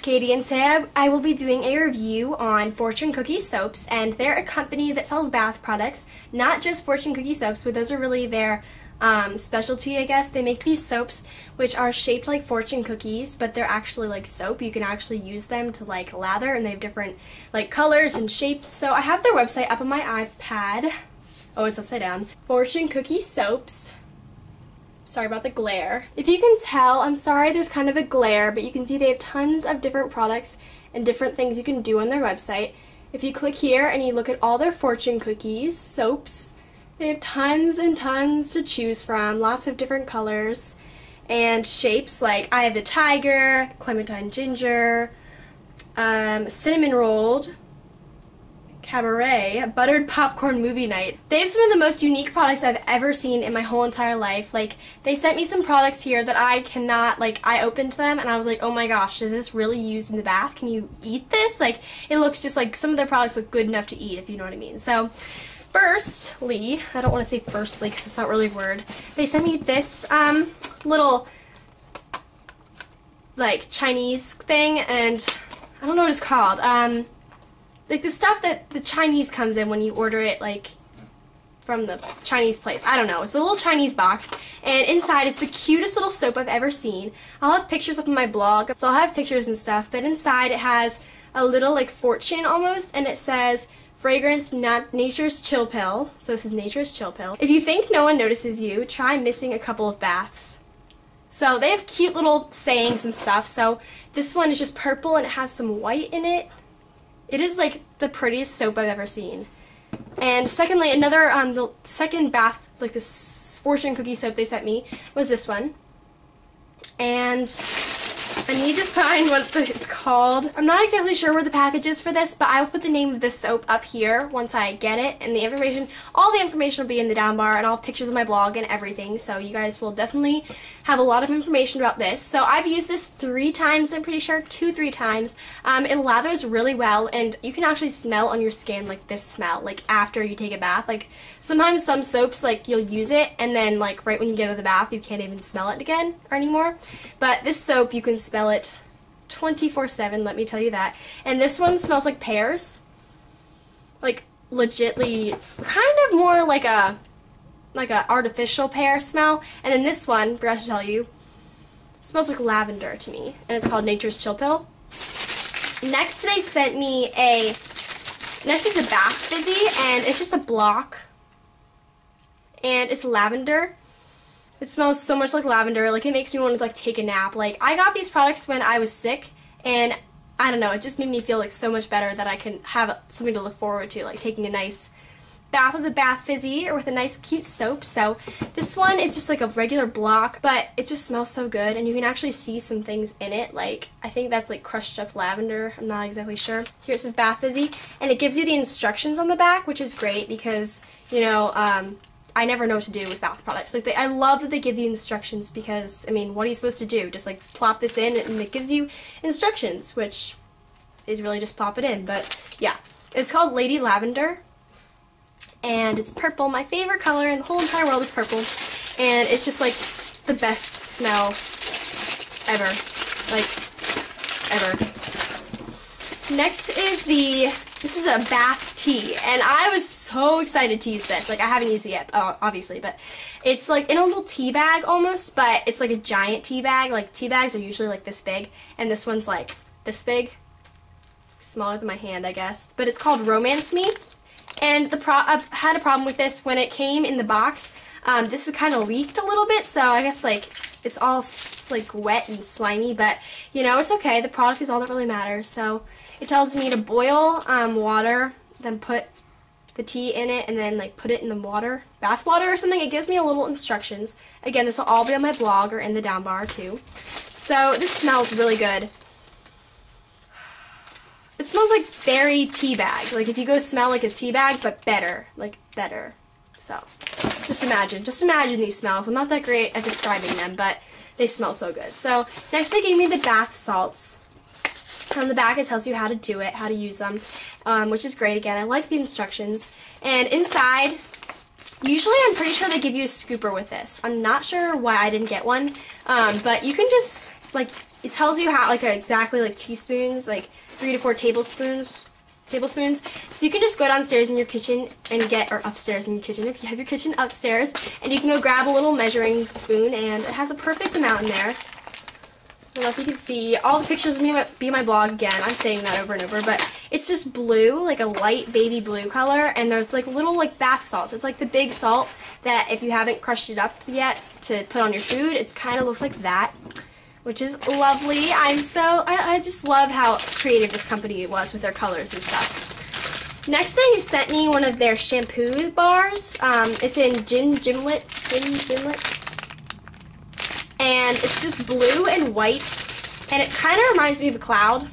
Katy and today I, I will be doing a review on Fortune Cookie Soaps and they're a company that sells bath products, not just Fortune Cookie Soaps, but those are really their um, specialty I guess. They make these soaps which are shaped like fortune cookies but they're actually like soap. You can actually use them to like lather and they have different like colors and shapes. So I have their website up on my iPad. Oh, it's upside down. Fortune Cookie Soaps. Sorry about the glare. If you can tell, I'm sorry there's kind of a glare, but you can see they have tons of different products and different things you can do on their website. If you click here and you look at all their fortune cookies, soaps, they have tons and tons to choose from, lots of different colors and shapes like I have the tiger, clementine ginger, um, cinnamon rolled, Cabaret, Buttered Popcorn Movie Night. They have some of the most unique products I've ever seen in my whole entire life. Like, they sent me some products here that I cannot, like, I opened them and I was like, oh my gosh, is this really used in the bath? Can you eat this? Like, it looks just like some of their products look good enough to eat, if you know what I mean. So, firstly, I don't want to say firstly because it's not really a word, they sent me this um, little, like, Chinese thing and I don't know what it's called. Um, like the stuff that the Chinese comes in when you order it like from the Chinese place. I don't know. It's a little Chinese box and inside it's the cutest little soap I've ever seen. I'll have pictures up on my blog so I'll have pictures and stuff but inside it has a little like fortune almost and it says fragrance not nature's chill pill. So this is nature's chill pill. If you think no one notices you try missing a couple of baths. So they have cute little sayings and stuff. So this one is just purple and it has some white in it. It is like the prettiest soap I've ever seen. And secondly, another, um, the second bath, like this fortune cookie soap they sent me was this one. And I need to find what it's called. I'm not exactly sure where the package is for this, but I will put the name of this soap up here once I get it. And the information, all the information will be in the down bar and I'll have pictures of my blog and everything. So you guys will definitely have a lot of information about this. So I've used this three times, I'm pretty sure, two, three times. Um, it lathers really well and you can actually smell on your skin like this smell, like after you take a bath. Like sometimes some soaps, like you'll use it and then like right when you get out of the bath, you can't even smell it again or anymore. But this soap, you can smell smell it 24-7, let me tell you that. And this one smells like pears. Like, legitly, kind of more like a, like a artificial pear smell. And then this one, forgot to tell you, smells like lavender to me. And it's called Nature's Chill Pill. Next, they sent me a, next is a Bath Fizzy, and it's just a block. And it's lavender. It smells so much like lavender. Like it makes me want to like take a nap. Like I got these products when I was sick and I don't know, it just made me feel like so much better that I can have something to look forward to, like taking a nice bath of the Bath Fizzy or with a nice cute soap. So this one is just like a regular block, but it just smells so good and you can actually see some things in it. Like I think that's like crushed up lavender. I'm not exactly sure. Here it says Bath Fizzy and it gives you the instructions on the back, which is great because, you know, um, I never know what to do with bath products. Like they, I love that they give the instructions because I mean, what are you supposed to do? Just like plop this in and it gives you instructions, which is really just plop it in. But yeah, it's called Lady Lavender, and it's purple. My favorite color in the whole entire world is purple, and it's just like the best smell ever, like ever. Next is the this is a bath tea, and I was so excited to use this. Like, I haven't used it yet, obviously, but it's like in a little tea bag almost, but it's like a giant tea bag. Like, tea bags are usually like this big, and this one's like this big. Smaller than my hand, I guess. But it's called Romance Me. And the pro I've had a problem with this when it came in the box. Um, this is kind of leaked a little bit, so I guess like it's all like wet and slimy, but you know, it's okay. The product is all that really matters. So it tells me to boil um, water, then put the tea in it, and then like put it in the water, bath water or something. It gives me a little instructions. Again, this will all be on my blog or in the down bar too. So this smells really good. It smells like berry tea bag. Like if you go smell like a tea bag, but better. Like better. So just imagine. Just imagine these smells. I'm not that great at describing them, but they smell so good. So next they gave me the bath salts. On the back it tells you how to do it, how to use them, um, which is great again. I like the instructions. And inside, usually I'm pretty sure they give you a scooper with this. I'm not sure why I didn't get one, um, but you can just like it tells you how like exactly like teaspoons, like three to four tablespoons tablespoons. So you can just go downstairs in your kitchen and get, or upstairs in your kitchen, if you have your kitchen upstairs, and you can go grab a little measuring spoon, and it has a perfect amount in there. I don't know if you can see, all the pictures of me be my blog again, I'm saying that over and over, but it's just blue, like a light baby blue color, and there's like little like bath salts. It's like the big salt that if you haven't crushed it up yet to put on your food, it's kind of looks like that which is lovely. I'm so, I, I just love how creative this company was with their colors and stuff. Next thing, they sent me one of their shampoo bars. Um, it's in Gin Gimlet, Gin Gimlet. And it's just blue and white. And it kind of reminds me of a cloud.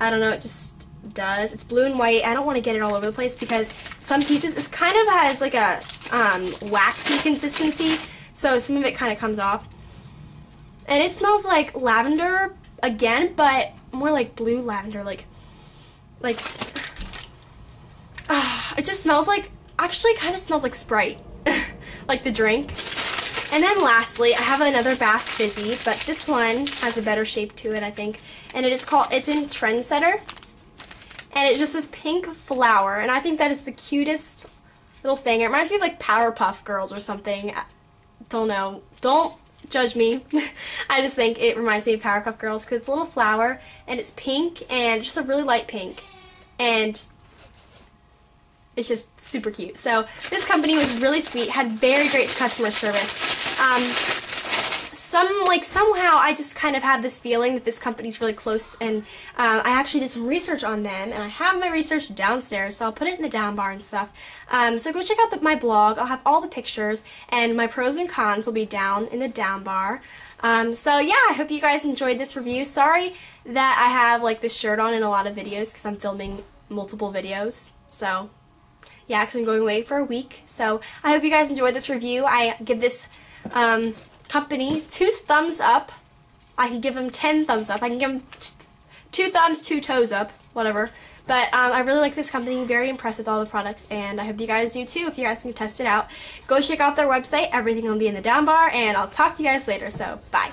I don't know, it just does. It's blue and white. I don't want to get it all over the place because some pieces, it kind of has like a um, waxy consistency. So some of it kind of comes off. And it smells like lavender again, but more like blue lavender, like, like, uh, it just smells like, actually kind of smells like Sprite, like the drink. And then lastly, I have another Bath Fizzy, but this one has a better shape to it, I think. And it is called, it's in Trendsetter. And it's just this pink flower, and I think that is the cutest little thing. It reminds me of like Powerpuff Girls or something. I don't know. Don't judge me. I just think it reminds me of Powerpuff Girls because it's a little flower and it's pink and just a really light pink. And it's just super cute. So this company was really sweet, had very great customer service. Um, some like somehow I just kind of had this feeling that this company's really close and um, I actually did some research on them and I have my research downstairs so I'll put it in the down bar and stuff. Um, so go check out the, my blog. I'll have all the pictures and my pros and cons will be down in the down bar. Um, so yeah I hope you guys enjoyed this review. Sorry that I have like this shirt on in a lot of videos because I'm filming multiple videos. So yeah, because I'm going away for a week. So I hope you guys enjoyed this review. I give this um, company two thumbs up. I can give them 10 thumbs up. I can give them two thumbs, two toes up, whatever. But um, I really like this company. Very impressed with all the products, and I hope you guys do too. If you guys can test it out, go check out their website. Everything will be in the down bar, and I'll talk to you guys later. So, bye.